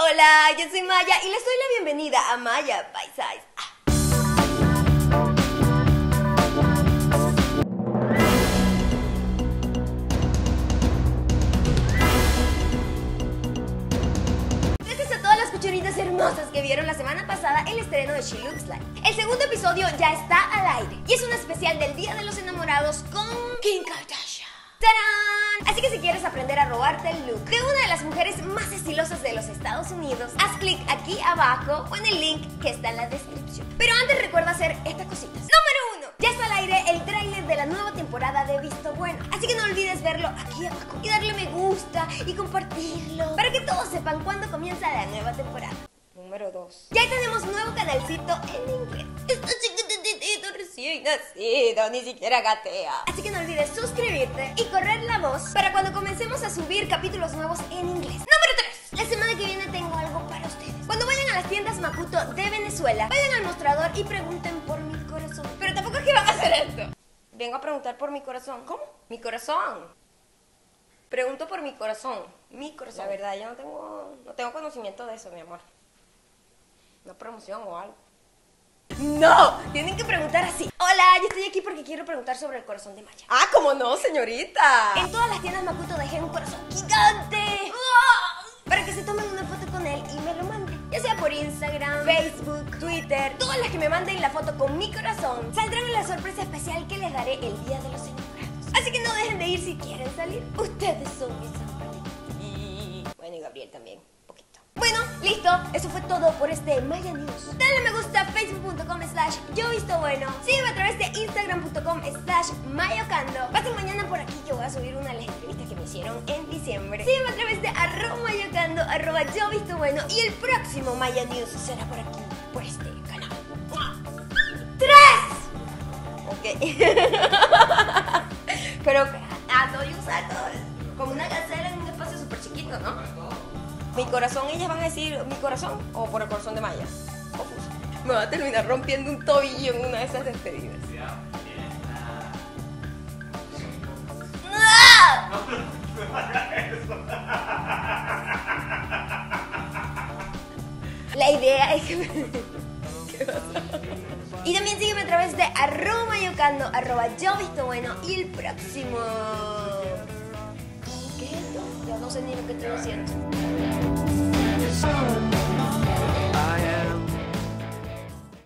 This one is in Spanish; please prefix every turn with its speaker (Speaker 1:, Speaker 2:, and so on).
Speaker 1: Hola, yo soy Maya y les doy la bienvenida a Maya Bite Size. Ah. Hermosas que vieron la semana pasada el estreno de She Looks Like. El segundo episodio ya está al aire y es un especial del Día de los Enamorados quieres aprender a robarte el look de una de las mujeres más estilosas de los Estados Unidos, haz clic aquí abajo o en el link que está en la descripción. Pero antes recuerda hacer estas cositas. Número uno, ya está al aire el tráiler de la nueva temporada de Visto Bueno. Así que no olvides verlo aquí abajo y darle me gusta y compartirlo para que todos sepan cuándo comienza la nueva temporada. Número 2. Ya tenemos nuevo canalcito en inglés. Recién nacido, ni siquiera gatea. Así que no olvides suscribirte y correr la voz para cuando comencemos a subir capítulos nuevos en inglés. Número 3. La semana que viene tengo algo para ustedes. Cuando vayan a las tiendas Makuto de Venezuela, vayan al mostrador y pregunten por mi corazón. Pero tampoco es que van a hacer esto. Vengo a preguntar por mi corazón. ¿Cómo? Mi corazón. Pregunto por mi corazón. Mi corazón. La verdad, yo no tengo, no tengo conocimiento de eso, mi amor. Una promoción o algo. No, tienen que preguntar así. Hola, yo estoy aquí porque quiero preguntar sobre el corazón de Maya. Ah, ¿cómo no, señorita? En todas las tiendas Makuto dejé un corazón gigante. Para que se tomen una foto con él y me lo manden. Ya sea por Instagram, Facebook, Twitter. Todas las que me manden la foto con mi corazón saldrán en la sorpresa especial que les daré el día de los enamorados. Así que no dejen de ir si quieren salir. Ustedes son mis angelitos. Y bueno, y Gabriel también. Poquito. Bueno, listo. Eso fue todo por este Maya News. Dale me gusta a facebook.com slash yo visto bueno. Sígueme a través de instagram.com slash mayocando. Pasen mañana por aquí que voy a subir una de entrevistas que me hicieron en diciembre. Sígueme a través de arroba mayocando, arroba yo visto bueno. Y el próximo Maya News será por aquí, por este canal. ¡Tres! Ok. Pero a todo y un salto. Como una gacela en un espacio súper chiquito, ¿no? Mi corazón, ellas van a decir mi corazón o por el corazón de Maya. Me va a terminar rompiendo un tobillo en una de esas despedidas. La idea es que. Y también sígueme a través de arroba arroba yo visto bueno y el próximo... ¿Qué es esto? Ya no sé ni lo que estoy haciendo.